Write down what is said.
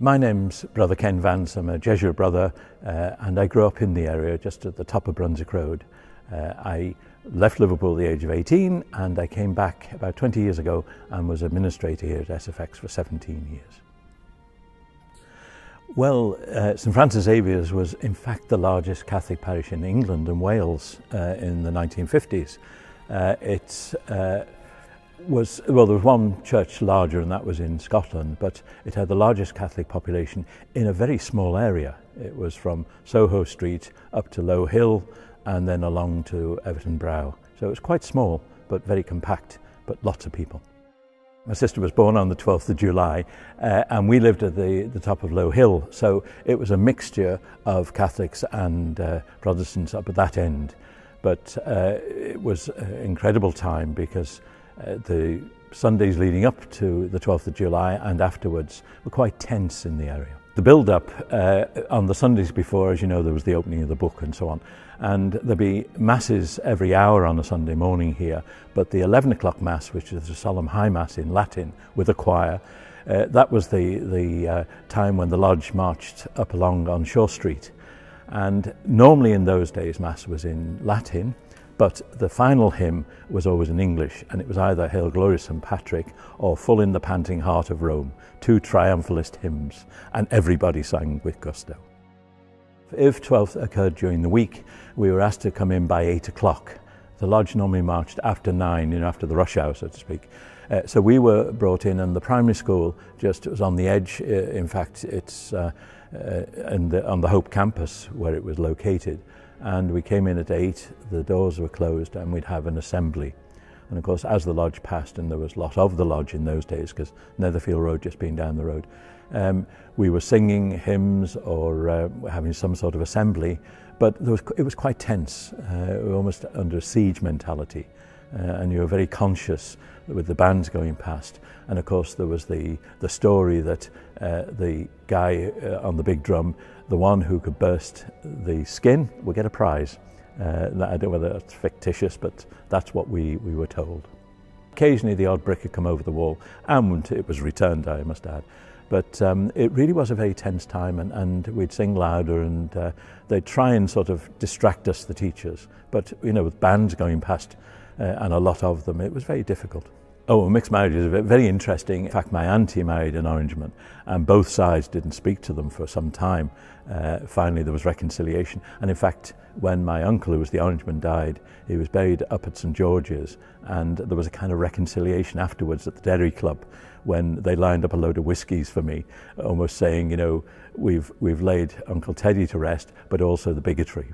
My name's Brother Ken Vance. I'm a Jesuit brother uh, and I grew up in the area just at the top of Brunswick Road. Uh, I left Liverpool at the age of 18 and I came back about 20 years ago and was administrator here at SFX for 17 years. Well, uh, St Francis Xavier's was in fact the largest Catholic parish in England and Wales uh, in the 1950s. Uh, it's uh, was, well, there was one church larger and that was in Scotland, but it had the largest Catholic population in a very small area. It was from Soho Street up to Low Hill and then along to Everton Brow. So it was quite small, but very compact, but lots of people. My sister was born on the 12th of July uh, and we lived at the, the top of Low Hill. So it was a mixture of Catholics and uh, Protestants up at that end. But uh, it was an incredible time because uh, the Sundays leading up to the 12th of July and afterwards were quite tense in the area. The build-up uh, on the Sundays before, as you know, there was the opening of the book and so on. And there'd be masses every hour on a Sunday morning here, but the 11 o'clock mass, which is a solemn high mass in Latin with a choir, uh, that was the, the uh, time when the lodge marched up along on Shaw Street. And normally in those days, mass was in Latin, but the final hymn was always in English, and it was either Hail Glory St Patrick or Full in the Panting Heart of Rome, two triumphalist hymns, and everybody sang with gusto. If 12th occurred during the week, we were asked to come in by 8 o'clock. The lodge normally marched after 9, you know, after the rush hour, so to speak. Uh, so we were brought in, and the primary school just was on the edge. Uh, in fact, it's uh, uh, the, on the Hope campus where it was located and we came in at eight, the doors were closed and we'd have an assembly. And of course, as the lodge passed, and there was a lot of the lodge in those days, because Netherfield Road just being down the road, um, we were singing hymns or uh, having some sort of assembly, but was, it was quite tense, uh, almost under siege mentality. Uh, and you were very conscious with the bands going past. And of course, there was the, the story that uh, the guy uh, on the big drum, the one who could burst the skin, would get a prize. Uh, I don't know whether that's fictitious, but that's what we, we were told. Occasionally, the odd brick had come over the wall, and it was returned, I must add. But um, it really was a very tense time, and, and we'd sing louder, and uh, they'd try and sort of distract us, the teachers. But, you know, with bands going past, uh, and a lot of them, it was very difficult. Oh, mixed marriage is very interesting. In fact, my auntie married an Orangeman, and both sides didn't speak to them for some time. Uh, finally, there was reconciliation. And in fact, when my uncle, who was the Orangeman, died, he was buried up at St George's, and there was a kind of reconciliation afterwards at the Dairy Club when they lined up a load of whiskies for me, almost saying, you know, we've, we've laid Uncle Teddy to rest, but also the bigotry.